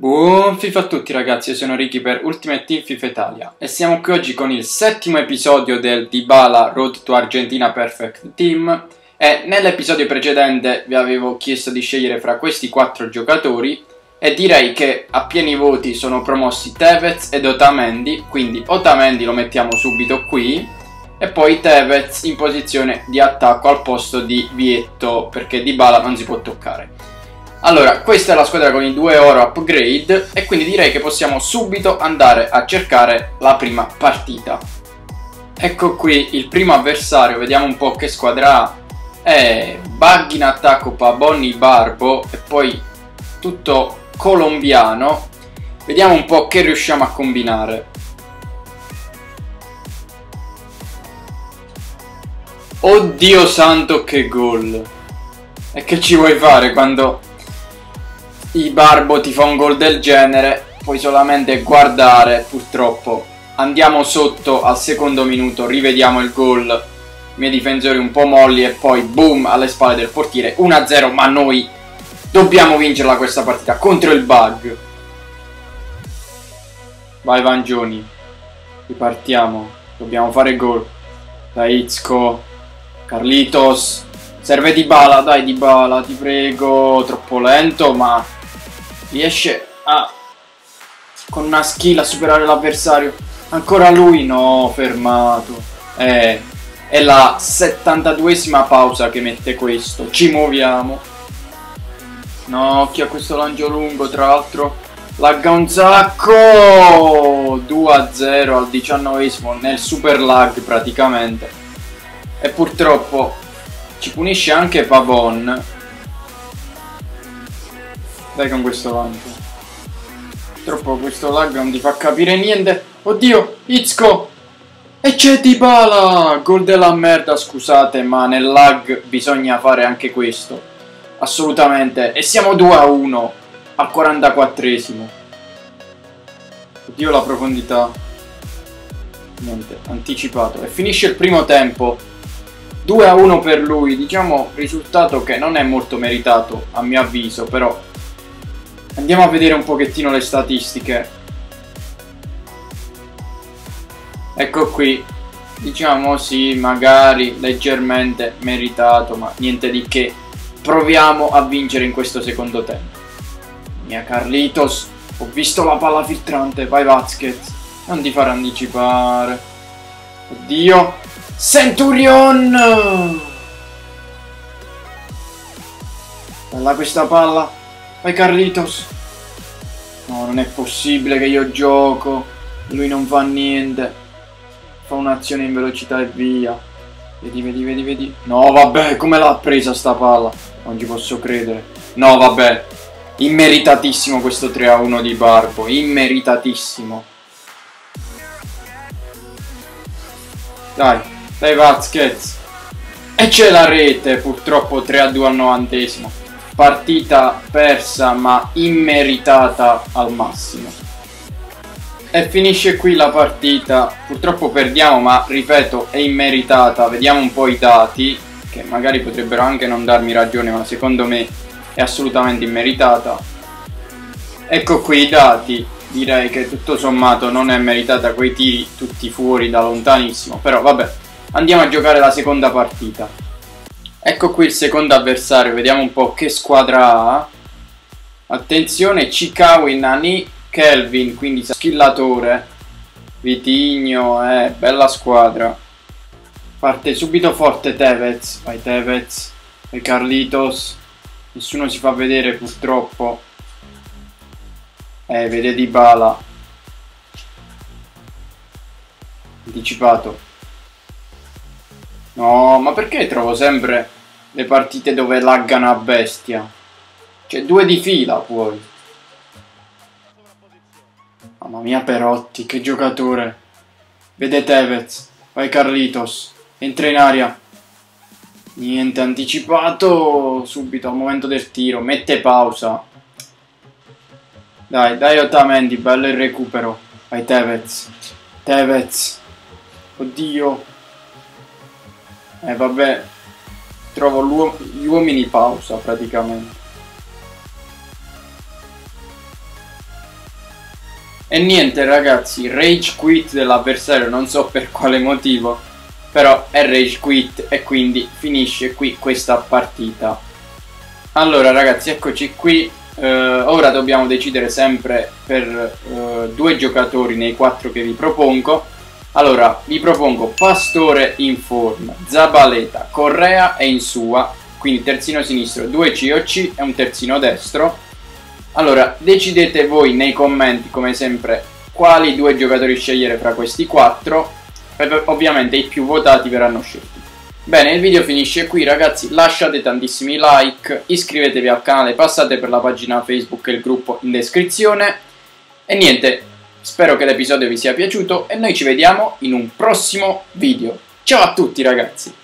Buon FIFA a tutti ragazzi, io sono Ricky per Ultimate Team FIFA Italia. E siamo qui oggi con il settimo episodio del Dybala Road to Argentina Perfect Team. E nell'episodio precedente vi avevo chiesto di scegliere fra questi quattro giocatori. E direi che a pieni voti sono promossi Tevez ed Otamendi, quindi Otamendi lo mettiamo subito qui. E poi Tevez in posizione di attacco al posto di Vietto perché Dybala non si può toccare. Allora, questa è la squadra con i due oro upgrade e quindi direi che possiamo subito andare a cercare la prima partita. Ecco qui il primo avversario, vediamo un po' che squadra ha. È Bug in attacco, Pabonni Barbo e poi tutto colombiano. Vediamo un po' che riusciamo a combinare. Oddio santo che gol! E che ci vuoi fare quando i Barbo ti fa un gol del genere, puoi solamente guardare, purtroppo. Andiamo sotto al secondo minuto, rivediamo il gol. I miei difensori un po' molli e poi boom alle spalle del portiere. 1-0, ma noi dobbiamo vincerla questa partita contro il bug. Vai Vangioni, ripartiamo, dobbiamo fare gol. Dai Izco, Carlitos, serve di bala, dai di bala, ti prego, troppo lento ma riesce a con una skill a superare l'avversario. Ancora lui no fermato. Eh, è la 72esima pausa che mette questo. Ci muoviamo. No occhio a questo lancio lungo tra l'altro. Lagga un sacco! 2-0 al 19esimo nel super lag praticamente. E purtroppo ci punisce anche Pavon dai con questo lancio. Troppo questo lag non ti fa capire niente. Oddio, Izco! E c'è Dybala! Gol della merda, scusate, ma nel lag bisogna fare anche questo. Assolutamente. E siamo 2 a 1 al 44esimo. Oddio la profondità. Niente, anticipato. E finisce il primo tempo. 2 a 1 per lui. Diciamo risultato che non è molto meritato, a mio avviso, però Andiamo a vedere un pochettino le statistiche. Ecco qui. Diciamo sì, magari leggermente meritato, ma niente di che. Proviamo a vincere in questo secondo tempo. Mia Carlitos, ho visto la palla filtrante, vai Vasquez. Non ti fare anticipare. Oddio. Centurion! Bella questa palla. Vai Carlitos. No, non è possibile che io gioco. Lui non fa niente. Fa un'azione in velocità e via. Vedi, vedi, vedi, vedi. No, vabbè, come l'ha presa sta palla? Non ci posso credere. No, vabbè. Immeritatissimo questo 3-1 di Barbo. Immeritatissimo. Dai, dai Vazquez. E c'è la rete, purtroppo 3-2 al novantesimo partita persa ma immeritata al massimo. E finisce qui la partita, purtroppo perdiamo ma ripeto è immeritata, vediamo un po' i dati che magari potrebbero anche non darmi ragione ma secondo me è assolutamente immeritata. Ecco qui i dati, direi che tutto sommato non è meritata quei tiri tutti fuori da lontanissimo, però vabbè, andiamo a giocare la seconda partita. Ecco qui il secondo avversario, vediamo un po' che squadra ha. Attenzione, Chikawi, Nani, Kelvin, quindi skillatore. Vitigno, eh, bella squadra. Parte subito forte Tevez, vai Tevez, vai Carlitos. Nessuno si fa vedere purtroppo. Eh, vede Di Bala. Anticipato. No, ma perché trovo sempre le partite dove laggano a bestia? C'è due di fila poi. Mamma mia Perotti, che giocatore. Vede Tevez, vai Carlitos, entra in aria. Niente anticipato subito al momento del tiro, mette pausa. Dai, dai Otamendi, bello il recupero. Vai Tevez. Tevez. Oddio. E eh, vabbè, trovo gli uomini pausa praticamente. E niente ragazzi, rage quit dell'avversario, non so per quale motivo, però è rage quit e quindi finisce qui questa partita. Allora ragazzi, eccoci qui, uh, ora dobbiamo decidere sempre per uh, due giocatori nei quattro che vi propongo. Allora, vi propongo Pastore in forma, Zabaleta, Correa e Insua, quindi terzino sinistro, due COC e un terzino destro allora, decidete voi nei commenti, come sempre, quali due giocatori scegliere fra questi quattro. Ovviamente i più votati verranno scelti. Bene, il video finisce qui ragazzi, lasciate tantissimi like, iscrivetevi al canale, passate per la pagina Facebook e il gruppo in descrizione. E niente, spero che l'episodio vi sia piaciuto e noi ci vediamo in un prossimo video. Ciao a tutti ragazzi!